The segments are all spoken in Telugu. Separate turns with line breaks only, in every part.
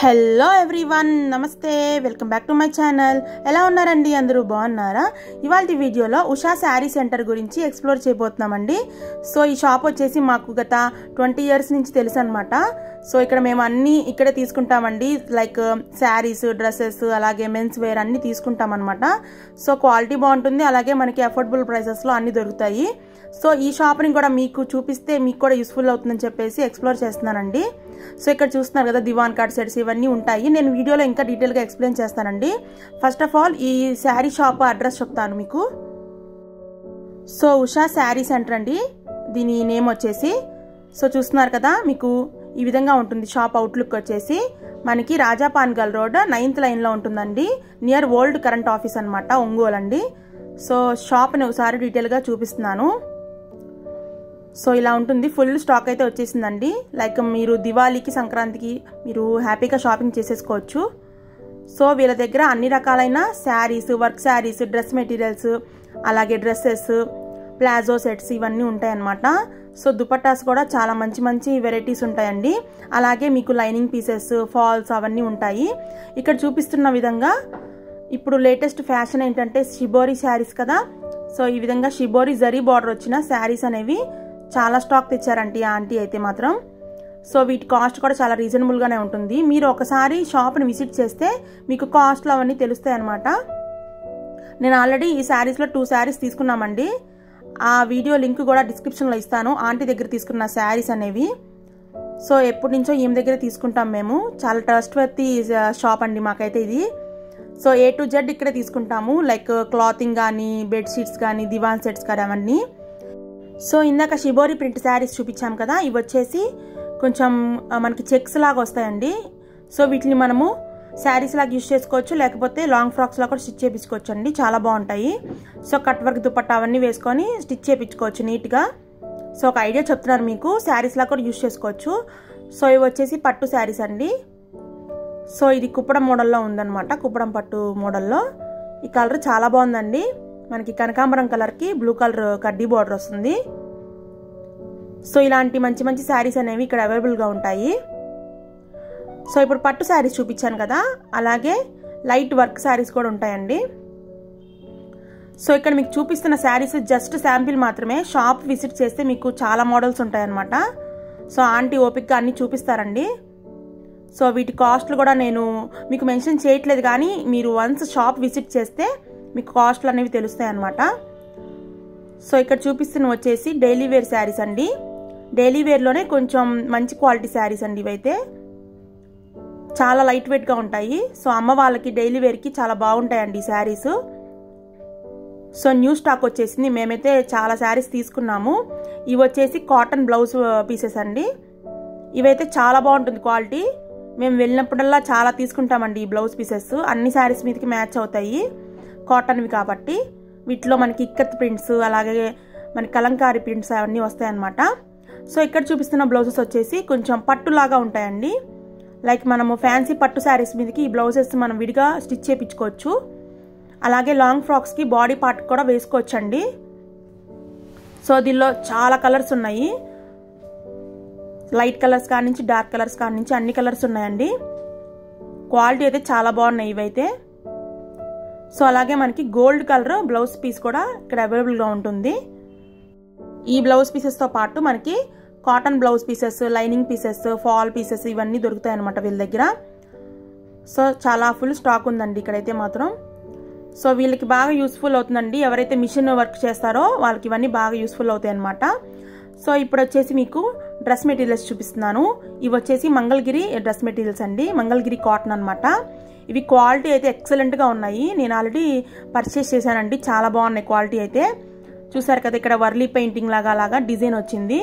హలో ఎవ్రీవన్ నమస్తే welcome back to my channel. ఎలా ఉన్నారండి? అందరూ బాగున్నారా? ఇవాళ వీడియోలో ఉషా శారీ సెంటర్ గురించి ఎక్స్ప్లోర్ చేయబోతున్నామండి. సో ఈ షాప్ వచ్చేసి మాకు గత ట్వంటీ ఇయర్స్ నుంచి తెలుసు అనమాట సో ఇక్కడ మేము అన్నీ ఇక్కడే తీసుకుంటామండి. లైక్ శారీస్ డ్రెస్సెస్ అలాగే మెన్స్ వేర్ అన్నీ తీసుకుంటాం అనమాట సో క్వాలిటీ బాగుంటుంది. అలాగే మనకి అఫోర్డబుల్ ప్రైసెస్లో అన్నీ దొరుకుతాయి. సో ఈ షాప్ని కూడా మీకు చూపిస్తే మీకు కూడా యూస్ఫుల్ అవుతుందని చెప్పేసి ఎక్స్ప్లోర్ చేస్తున్నానండి. సో ఇక్కడ చూస్తున్నారు కదా దివాన్ కార్డ్ సెట్స్ ఇవన్నీ ఉంటాయి. నేను వీడియోలో ఇంకా డీటెయిల్గా ఎక్స్ప్లెయిన్ చేస్తానండి. ఫస్ట్ ఆఫ్ ఆల్ ఈ శారీ షాప్ అడ్రస్ చెప్తాను మీకు. సో ఉషా శారీ సెంటర్ అండి. దీని నేమ్ వచ్చేసి సో చూస్తున్నారు కదా మీకు ఈ విధంగా ఉంటుంది షాప్ అవుట్లుక్ వచ్చేసి. మనకి రాజాపాన్గల్ రోడ్ నైన్త్ లైన్లో ఉంటుందండి. నియర్ ఓల్డ్ కరెంట్ ఆఫీస్ అనమాట ఒంగోలు అండి సో షాప్ని ఒకసారి డీటెయిల్గా చూపిస్తున్నాను. సో ఇలా ఉంటుంది. ఫుల్ స్టాక్ అయితే వచ్చేసిందండి. లైక్ మీరు దివాళీకి సంక్రాంతికి మీరు హ్యాపీగా షాపింగ్ చేసేసుకోవచ్చు. సో వీళ్ళ దగ్గర అన్ని రకాలైన saris work saris dress materials అలాగే డ్రెస్సెస్ ప్లాజో సెట్స్ ఇవన్నీ ఉంటాయన్నమాట. సో దుపట్టాస్ కూడా చాలా మంచి మంచి వెరైటీస్ ఉంటాయండి. అలాగే మీకు లైనింగ్ పీసెస్ ఫాల్స్ అవన్నీ ఉంటాయి. ఇక్కడ చూపిస్తున్న విధంగా ఇప్పుడు లేటెస్ట్ ఫ్యాషన్ ఏంటంటే షిబోరి శారీస్ కదా. సో ఈ విధంగా షిబోరి జరీ బార్డర్ వచ్చిన శారీస్ అనేవి చాలా స్టాక్ తెచ్చారండి ఆంటీ అయితే మాత్రం. సో వీటి కాస్ట్ కూడా చాలా రీజనబుల్గానే ఉంటుంది. మీరు ఒకసారి షాప్ని విజిట్ చేస్తే మీకు కాస్ట్లు అవన్నీ తెలుస్తాయి అనమాట నేను ఆల్రెడీ ఈ శారీస్లో టూ శారీస్ తీసుకున్నామండి. ఆ వీడియో లింక్ కూడా డిస్క్రిప్షన్లో ఇస్తాను. ఆంటీ దగ్గర తీసుకున్న శారీస్ అనేవి. సో ఎప్పటి నుంచో ఈమె దగ్గర తీసుకుంటాం మేము. చాలా ట్రస్ట్ వర్తి షాప్ అండి మాకైతే ఇది. సో ఏ టు జెడ్ ఇక్కడే తీసుకుంటాము. లైక్ క్లాతింగ్ కానీ బెడ్షీట్స్ కానీ దివాన్ సెట్స్ కానీ అవన్నీ. సో ఇందాక షిబోరి ప్రింట్ శారీస్ చూపించాం కదా ఇవి వచ్చేసి కొంచెం మనకి చెక్స్ లాగా వస్తాయండి. సో వీటిని మనము శారీస్ లాగా యూస్ చేసుకోవచ్చు లేకపోతే లాంగ్ ఫ్రాక్స్లా కూడా స్టిచ్ చేయించుకోవచ్చు అండి చాలా బాగుంటాయి. సో కట్ వర్క్ దుపట్టా అవన్నీ వేసుకొని స్టిచ్ చేయించుకోవచ్చు నీట్గా. సో ఒక ఐడియా చెప్తున్నారు మీకు శారీస్లా కూడా యూస్ చేసుకోవచ్చు. సో ఇవి వచ్చేసి పట్టు శారీస్ అండి. సో ఇది కుప్పడం మోడల్లో ఉందన్నమాట కుప్పడం పట్టు మోడల్లో. ఈ కలర్ చాలా బాగుందండి. మనకి కనకాంబరం కలర్కి బ్లూ కలర్ కడ్డీ బార్డర్ వస్తుంది. సో ఇలాంటి మంచి మంచి శారీస్ అనేవి ఇక్కడ అవైలబుల్గా ఉంటాయి. సో ఇప్పుడు పట్టు శారీస్ చూపించాను కదా అలాగే లైట్ వర్క్ శారీస్ కూడా ఉంటాయండి. సో ఇక్కడ మీకు చూపిస్తున్న శారీస్ జస్ట్ శాంపిల్ మాత్రమే షాప్ విజిట్ చేస్తే మీకు చాలా మోడల్స్ ఉంటాయన్నమాట. సో ఆంటీ ఓపిక్గా అన్నీ చూపిస్తారండి. సో వీటి కాస్ట్లు కూడా నేను మీకు మెన్షన్ చేయట్లేదు కానీ మీరు వన్స్ షాప్ విజిట్ చేస్తే మీకు కాస్ట్లు అనేవి తెలుస్తాయి అన్నమాట సో ఇక్కడ చూపిస్తున్న వచ్చేసి డైలీ వేర్ శారీస్ అండి. డైలీ వేర్లోనే కొంచెం మంచి క్వాలిటీ శారీస్ అండి ఇవైతే. చాలా లైట్ వెయిట్గా ఉంటాయి. సో అమ్మ వాళ్ళకి డైలీ వేర్కి చాలా బాగుంటాయండి ఈ శారీస్. సో న్యూ స్టాక్ వచ్చేసింది. మేమైతే చాలా శారీస్ తీసుకున్నాము. ఇవి వచ్చేసి కాటన్ బ్లౌజ్ పీసెస్ అండి. ఇవైతే చాలా బాగుంటుంది క్వాలిటీ. మేము వెళ్ళినప్పుడల్లా చాలా తీసుకుంటామండి ఈ బ్లౌజ్ పీసెస్. అన్ని శారీస్ మీదకి మ్యాచ్ అవుతాయి. కాటన్వి కాబట్టి వీటిలో మనకి ఇక్కత్ ప్రింట్స్ అలాగే మనకి కలంకారీ ప్రింట్స్ అవన్నీ వస్తాయన్నమాట. సో ఇక్కడ చూపిస్తున్న బ్లౌజెస్ వచ్చేసి కొంచెం పట్టులాగా ఉంటాయండి. లైక్ మనము ఫ్యాన్సీ పట్టు శారీస్ మీదకి ఈ బ్లౌజెస్ మనం విడిగా స్టిచ్ చేయించుకోవచ్చు. అలాగే లాంగ్ ఫ్రాక్స్కి బాడీ పార్ట్ కూడా వేసుకోవచ్చు అండి సో దీనిలో చాలా కలర్స్ ఉన్నాయి. లైట్ కలర్స్ కాడి నుంచి డార్క్ కలర్స్ కాడి నుంచి అన్ని కలర్స్ ఉన్నాయండి. క్వాలిటీ అయితే చాలా బాగున్నాయి ఇవైతే. సో అలాగే మనకి గోల్డ్ కలర్ బ్లౌజ్ పీస్ కూడా ఇక్కడ అవైలబుల్గా ఉంటుంది. ఈ బ్లౌజ్ పీసెస్తో పాటు మనకి cotton blouse pieces lining pieces fall pieces ఇవన్నీ దొరుకుతాయి అనమాట వీళ్ళ దగ్గర. సో చాలా ఫుల్ స్టాక్ ఉందండి ఇక్కడైతే మాత్రం. సో వీళ్ళకి బాగా యూస్ఫుల్ అవుతుందండి. ఎవరైతే మిషన్ వర్క్ చేస్తారో వాళ్ళకి ఇవన్నీ బాగా యూస్ఫుల్ అవుతాయి అనమాట సో ఇప్పుడు వచ్చేసి మీకు డ్రెస్ మెటీరియల్స్ చూపిస్తున్నాను. ఇవి వచ్చేసి మంగళగిరి డ్రెస్ మెటీరియల్స్ అండి. మంగళగిరి కాటన్ అనమాట ఇవి క్వాలిటీ అయితే ఎక్సలెంట్గా ఉన్నాయి. నేను ఆల్రెడీ పర్చేస్ చేశానండి. చాలా బాగున్నాయి క్వాలిటీ అయితే. చూసారు కదా ఇక్కడ వర్లీ పెయింటింగ్ లాగా అలాగా డిజైన్ వచ్చింది.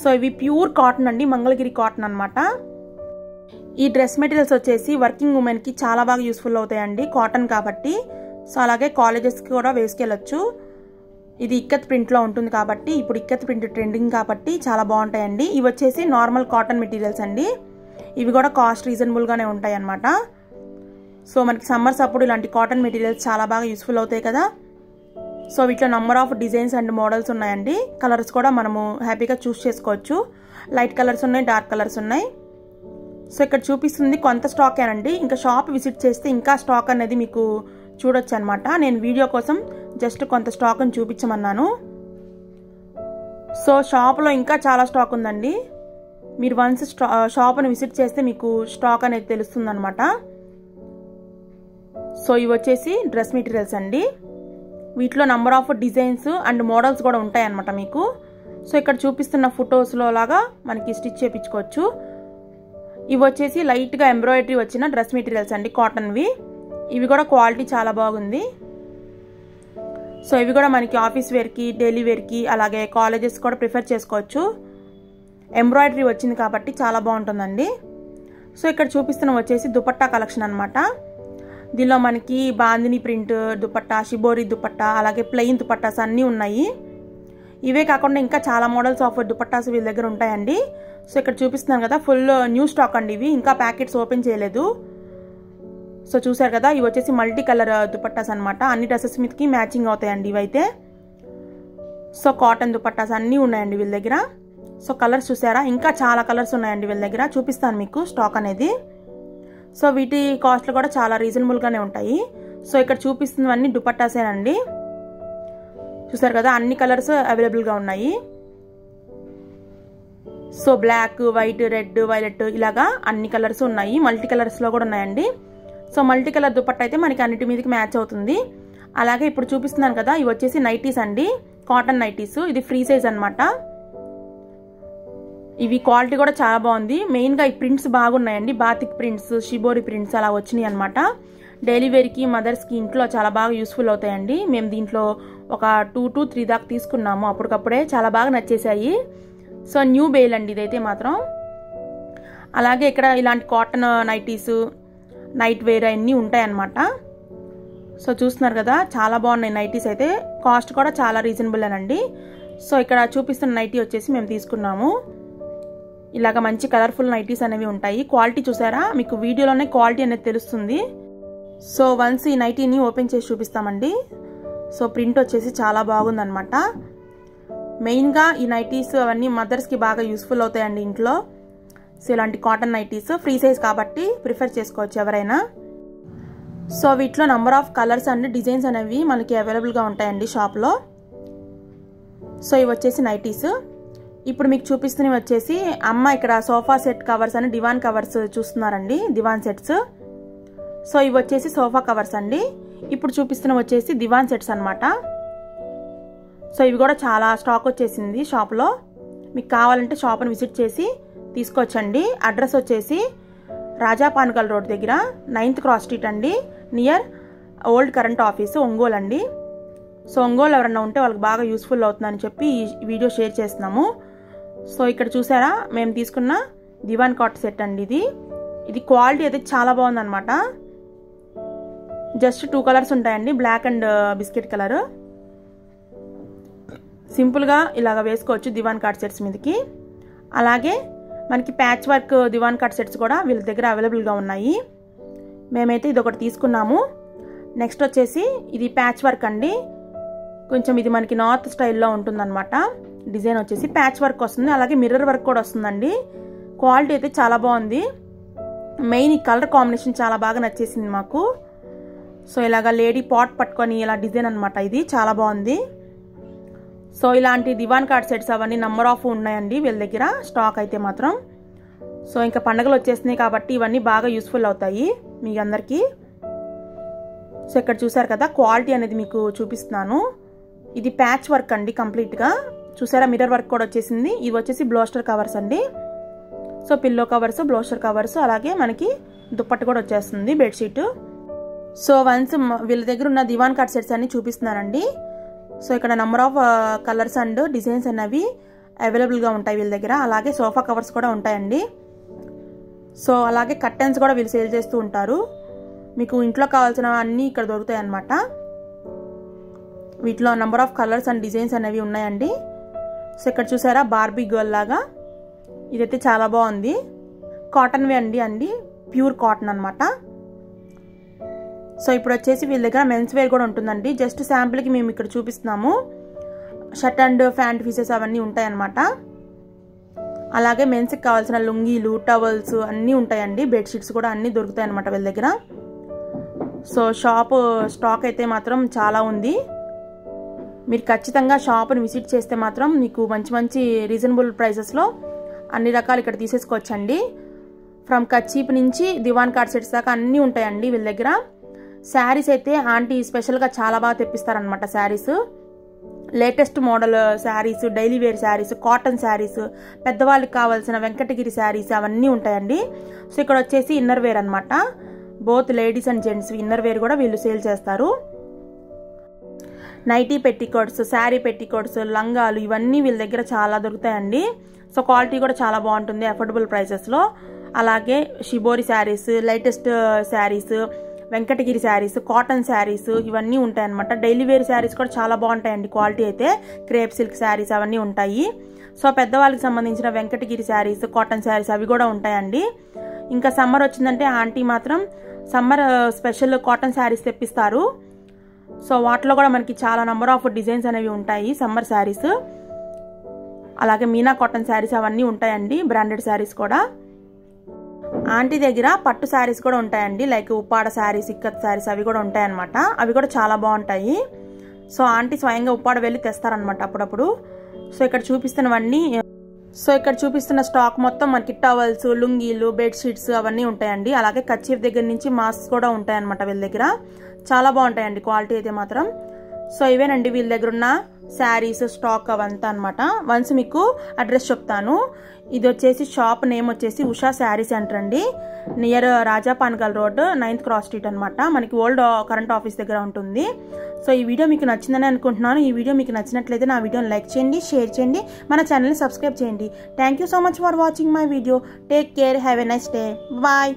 సో ఇవి ప్యూర్ కాటన్ అండి. మంగళగిరి కాటన్ అనమాట ఈ డ్రెస్ మెటీరియల్స్ వచ్చేసి వర్కింగ్ ఉమెన్కి చాలా బాగా యూస్ఫుల్ అవుతాయండి కాటన్ కాబట్టి. సో అలాగే కాలేజెస్కి కూడా వేసుకెళ్ళచ్చు. ఇది ఇక్కత్ ప్రింట్లో ఉంటుంది కాబట్టి ఇప్పుడు ఇక్కత్ ప్రింట్ ట్రెండింగ్ కాబట్టి చాలా బాగుంటాయండి. ఇవి వచ్చేసి నార్మల్ కాటన్ మెటీరియల్స్ అండి. ఇవి కూడా కాస్ట్ రీజనబుల్గానే ఉంటాయి అన్నమాట సో మనకి సమ్మర్స్ అప్పుడు ఇలాంటి కాటన్ మెటీరియల్స్ చాలా బాగా యూస్ఫుల్ అవుతాయి కదా. సో వీటిలో number of designs and models ఉన్నాయండి. కలర్స్ కూడా మనము హ్యాపీగా చూస్ చేసుకోవచ్చు. లైట్ కలర్స్ ఉన్నాయి డార్క్ కలర్స్ ఉన్నాయి. సో ఇక్కడ చూపిస్తుంది కొంత స్టాకేనండి ఇంకా షాప్ విజిట్ చేస్తే ఇంకా స్టాక్ అనేది మీకు చూడొచ్చు అనమాట నేను వీడియో కోసం జస్ట్ కొంత స్టాక్ని చూపించమన్నాను. సో షాప్లో ఇంకా చాలా స్టాక్ ఉందండి. మీరు వన్స్ స్టా షాప్ని విజిట్ చేస్తే మీకు స్టాక్ అనేది తెలుస్తుంది అనమాట సో ఇవి వచ్చేసి డ్రెస్ మెటీరియల్స్ అండి. వీటిలో number of designs and models కూడా ఉంటాయన్నమాట మీకు. సో ఇక్కడ చూపిస్తున్న ఫొటోస్లో లాగా మనకి స్టిచ్ చేయించుకోవచ్చు ఇవి వచ్చేసి లైట్గా ఎంబ్రాయిడరీ వచ్చిన డ్రెస్ మెటీరియల్స్ అండి కాటన్వి ఇవి కూడా క్వాలిటీ చాలా బాగుంది. సో ఇవి కూడా మనకి ఆఫీస్ వేర్కి డైలీ వేర్కి అలాగే కాలేజెస్ కూడా ప్రిఫర్ చేసుకోవచ్చు. ఎంబ్రాయిడరీ వచ్చింది కాబట్టి చాలా బాగుంటుందండి. సో ఇక్కడ చూపిస్తున్న వచ్చేసి దుపట్టా కలెక్షన్ అనమాట దీనిలో మనకి బాందిని ప్రింట్ దుపట్టా షిబోరి దుపట్టా అలాగే ప్లెయిన్ దుపట్టాస్ అన్నీ ఉన్నాయి. ఇవే కాకుండా ఇంకా చాలా మోడల్స్ ఆఫ్ దుపట్టాస్ వీళ్ళ దగ్గర ఉంటాయండి. సో ఇక్కడ చూపిస్తున్నాను కదా ఫుల్ న్యూ స్టాక్ అండి ఇవి. ఇంకా ప్యాకెట్స్ ఓపెన్ చేయలేదు. సో చూసారు కదా ఇవి వచ్చేసి మల్టీ కలర్ దుపట్టాస్ అనమాట అన్ని డ్రెస్సెస్ మీదకి మ్యాచింగ్ అవుతాయండి ఇవైతే. సో కాటన్ దుపట్టాస్ అన్నీ ఉన్నాయండి వీళ్ళ దగ్గర. సో కలర్స్ చూసారా? ఇంకా చాలా కలర్స్ ఉన్నాయండి వీళ్ళ దగ్గర. చూపిస్తాను మీకు స్టాక్ అనేది. సో వీటి కాస్ట్లు కూడా చాలా రీజనబుల్గానే ఉంటాయి. సో ఇక్కడ చూపిస్తున్నవన్నీ దుపట్టాసేనండి చూసారు కదా అన్ని కలర్స్ అవైలబుల్గా ఉన్నాయి. So black white red violet ఇలాగా అన్ని కలర్స్ ఉన్నాయి. మల్టీ కలర్స్లో కూడా ఉన్నాయండి. సో మల్టీ కలర్ దుపట్ట అయితే మనకి అన్నిటి మీదకి మ్యాచ్ అవుతుంది. అలాగే ఇప్పుడు చూపిస్తున్నాను కదా ఇవి వచ్చేసి నైటీస్ అండి. Cotton nighties. ఇది ఫ్రీ సైజ్ అనమాట ఇవి క్వాలిటీ కూడా చాలా బాగుంది. మెయిన్గా ఈ ప్రింట్స్ బాగున్నాయండి. బాతిక్ ప్రింట్స్ షిబోరి ప్రింట్స్ అలా వచ్చినాయి అనమాట డైలీ వేర్కి మదర్స్కి ఇంట్లో చాలా బాగా యూస్ఫుల్ అవుతాయండి. మేము దీంట్లో ఒక టూ టు త్రీ దాకా తీసుకున్నాము. అప్పటికప్పుడే చాలా బాగా నచ్చేసాయి సో న్యూ బెయిల్ అండి ఇదైతే మాత్రం. అలాగే ఇక్కడ ఇలాంటి కాటన్ నైటీస్ నైట్ వేర్ అన్నీ ఉంటాయన్నమాట. సో చూస్తున్నారు కదా చాలా బాగున్నాయి నైటీస్ అయితే. కాస్ట్ కూడా చాలా రీజనబుల్ అనండి. సో ఇక్కడ చూపిస్తున్న నైటీ వచ్చేసి మేము తీసుకున్నాము. ఇలాగ మంచి కలర్ఫుల్ నైటీస్ అనేవి ఉంటాయి. క్వాలిటీ చూసారా? మీకు వీడియోలోనే క్వాలిటీ అనేది తెలుస్తుంది. సో వన్స్ ఈ నైటీని ఓపెన్ చేసి చూపిస్తామండి. సో ప్రింట్ వచ్చేసి చాలా బాగుందనమాట మెయిన్గా ఈ నైటీస్ అవన్నీ మదర్స్కి బాగా యూస్ఫుల్ అవుతాయండి ఇంట్లో. సో ఇలాంటి కాటన్ నైటీస్ ఫ్రీ సైజ్ కాబట్టి ప్రిఫర్ చేసుకోవచ్చు ఎవరైనా. సో వీటిలో number of colours and designs అనేవి మనకి అవైలబుల్గా ఉంటాయండి షాప్లో సో ఇవి వచ్చేసి నైటీస్ ఇప్పుడు మీకు చూపిస్తున్నవి వచ్చేసి అమ్మ ఇక్కడ సోఫా సెట్ కవర్స్ అని డివాన్ కవర్స్ చూస్తున్నారండి దివాన్ సెట్స్. సో ఇవి వచ్చేసి సోఫా కవర్స్ అండి. ఇప్పుడు చూపిస్తున్న వచ్చేసి దివాన్ సెట్స్ అనమాట సో ఇవి కూడా చాలా స్టాక్ వచ్చేసింది షాప్లో. మీకు కావాలంటే షాప్ని విజిట్ చేసి తీసుకోవచ్చండి. అడ్రస్ వచ్చేసి రాజా పానకల్ రోడ్ దగ్గర నైన్త్ క్రాస్ స్ట్రీట్ అండి. Near old current office Ongole అండి. సో ఒంగోలు ఎవరన్నా ఉంటే వాళ్ళకి బాగా యూస్ఫుల్ అవుతుందని చెప్పి ఈ వీడియో షేర్ చేస్తున్నాము. సో ఇక్కడ చూసారా మేము తీసుకున్న దివాన్ కాట్ సెట్ అండి ఇది. ఇది క్వాలిటీ అయితే చాలా బాగుందన్నమాట. జస్ట్ టూ కలర్స్ ఉంటాయండి బ్లాక్ అండ్ బిస్కెట్ కలర్. సింపుల్గా ఇలాగ వేసుకోవచ్చు దివాన్ కార్డ్ సెట్స్ మీదకి. అలాగే మనకి patch work divan card sets కూడా వీళ్ళ దగ్గర అవైలబుల్గా ఉన్నాయి. మేమైతే ఇది ఒకటి తీసుకున్నాము. నెక్స్ట్ వచ్చేసి ఇది ప్యాచ్ వర్క్ అండి. కొంచెం ఇది మనకి నార్త్ స్టైల్లో ఉంటుందన్నమాట. డిజైన్ వచ్చేసి ప్యాచ్ వర్క్ వస్తుంది. అలాగే మిర్రర్ వర్క్ కూడా వస్తుందండి. క్వాలిటీ అయితే చాలా బాగుంది. మెయిన్ ఈ కలర్ కాంబినేషన్ చాలా బాగా నచ్చేసింది మాకు. సో ఇలాగ లేడీ పాట్ పట్టుకొని ఇలా డిజైన్ అనమాట ఇది. చాలా బాగుంది. సో ఇలాంటి దివాన్ కార్డ్ సెట్స్ అవన్నీ నంబర్ ఆఫ్ ఉన్నాయండి వీళ్ళ దగ్గర. స్టాక్ అయితే మాత్రం. సో ఇంకా పండగలు వచ్చేసినాయి కాబట్టి ఇవన్నీ బాగా యూస్ఫుల్ అవుతాయి మీ అందరికీ. సో ఇక్కడ చూసారు కదా క్వాలిటీ అనేది మీకు చూపిస్తున్నాను. ఇది ప్యాచ్ వర్క్ అండి కంప్లీట్గా. చూసారా మిర్రర్ వర్క్ కూడా వచ్చేసింది. ఇవి వచ్చేసి బ్లోస్టర్ కవర్స్ అండి. So pillow covers bolster covers అలాగే మనకి దుప్పట్టు కూడా వచ్చేస్తుంది బెడ్షీట్. సో వన్స్ వీళ్ళ దగ్గర ఉన్న దివాన్ కట్ సెట్స్ అన్ని చూపిస్తున్నానండి సో ఇక్కడ number of colours and designs అనేవి అవైలబుల్గా ఉంటాయి వీళ్ళ దగ్గర. అలాగే సోఫా కవర్స్ కూడా ఉంటాయండి. సో అలాగే కర్టెన్స్ కూడా వీళ్ళు సేల్ చేస్తూ ఉంటారు. మీకు ఇంట్లో కావాల్సిన అన్నీ ఇక్కడ దొరుకుతాయి అన్నమాట వీటిలో number of colours and designs అనేవి ఉన్నాయండి. సో ఇక్కడ చూసారా? బార్బీ గర్ల్ లాగా. ఇదైతే చాలా బాగుంది. కాటన్వి అండి అండి. ప్యూర్ కాటన్ అనమాట సో ఇప్పుడు వచ్చేసి వీళ్ళ దగ్గర మెన్స్ వేర్ కూడా ఉంటుందండి. జస్ట్ శాంపుల్కి మేము ఇక్కడ చూపిస్తున్నాము. షర్ట్ అండ్ ప్యాంట్ పీసెస్ అవన్నీ ఉంటాయన్నమాట. అలాగే మెన్స్కి కావాల్సిన లుంగీలు టవల్స్ అన్నీ ఉంటాయండి. బెడ్షీట్స్ కూడా అన్నీ దొరుకుతాయి అనమాట వీళ్ళ దగ్గర. సో షాప్ స్టాక్ అయితే మాత్రం చాలా ఉంది. మీరు ఖచ్చితంగా షాప్ని విజిట్ చేస్తే మాత్రం మీకు మంచి మంచి రీజనబుల్ ప్రైసెస్లో అన్ని రకాలు ఇక్కడ తీసేసుకోవచ్చండి. ఫ్రమ్ కచ్చీప్ నుంచి దివాన్ కార్డ్ సెట్స్ దాకా అన్నీ ఉంటాయండి వీళ్ళ దగ్గర. శారీస్ అయితే ఆంటీ స్పెషల్గా చాలా బాగా తెప్పిస్తారనమాట saris. Latest model saris daily wear saris cotton saris పెద్దవాళ్ళకి కావాల్సిన వెంకటగిరి శారీస్ అవన్నీ ఉంటాయండి. సో ఇక్కడ వచ్చేసి ఇన్నర్ వేర్ అనమాట both ladies and gents inner wear కూడా వీళ్ళు సేల్ చేస్తారు. నైటీ పెట్టికోట్స్ శారీ పెట్టికోట్స్ లంగాలు ఇవన్నీ వీళ్ళ దగ్గర చాలా దొరుకుతాయండి. సో క్వాలిటీ కూడా చాలా బాగుంటుంది అఫోర్డబుల్ ప్రైసెస్లో అలాగే shibori saris latest saris Venkatagiri saris cotton saris ఇవన్నీ ఉంటాయన్నమాట. డైలీ వేర్ శారీస్ కూడా చాలా బాగుంటాయండి క్వాలిటీ అయితే. క్రేప్ సిల్క్ శారీస్ అవన్నీ ఉంటాయి. సో పెద్దవాళ్ళకి సంబంధించిన వెంకటగిరి శారీస్ కాటన్ శారీస్ అవి కూడా ఉంటాయండి. ఇంకా సమ్మర్ వచ్చిందంటే ఆంటీ మాత్రం సమ్మర్ స్పెషల్ కాటన్ శారీస్ తెప్పిస్తారు. సో వాటిలో కూడా మనకి చాలా నెంబర్ ఆఫ్ డిజైన్స్ అనేవి ఉంటాయి. సమ్మర్ శారీస్ అలాగే మీనా కాటన్ శారీస్ అవన్నీ ఉంటాయండి. బ్రాండెడ్ శారీస్ కూడా. ఆంటీ దగ్గర పట్టు శారీస్ కూడా ఉంటాయండి. లైక్ ఉప్పాడ శారీస్ ఇక్కత్ శారీస్ అవి కూడా ఉంటాయన్నమాట. అవి కూడా చాలా బాగుంటాయి. సో ఆంటీ స్వయంగా ఉప్పాడ వెళ్ళి తెస్తారనమాట అప్పుడప్పుడు. సో ఇక్కడ చూపిస్తున్నవన్నీ సో ఇక్కడ చూపిస్తున్న స్టాక్ మొత్తం మనకి టవల్స్ లుంగీలు బెడ్షీట్స్ అవన్నీ ఉంటాయండి. అలాగే కచ్చీఫ్ దగ్గర నుంచి మాస్క్ కూడా ఉంటాయన్నమాట వీళ్ళ దగ్గర. చాలా బాగుంటాయండి. క్వాలిటీ అయితే మాత్రం. సో ఇవేనండి వీళ్ళ దగ్గర ఉన్న శారీస్ స్టాక్ అవంతా అనమాట వన్స్ మీకు అడ్రస్ చెప్తాను. ఇది వచ్చేసి షాప్ నేమ్ వచ్చేసి ఉషా శారీ సెంటర్ అండి. Near Raja Panagal road ninth cross street అనమాట మనకి ఓల్డ్ కరెంట్ ఆఫీస్ దగ్గర ఉంటుంది. సో ఈ వీడియో మీకు నచ్చిందని అనుకుంటున్నాను. ఈ వీడియో మీకు నచ్చినట్లయితే నా వీడియోని లైక్ చేయండి షేర్ చేయండి. మన ఛానల్ని సబ్స్క్రైబ్ చేయండి. Thank you so much for watching my video take care have a nice day bye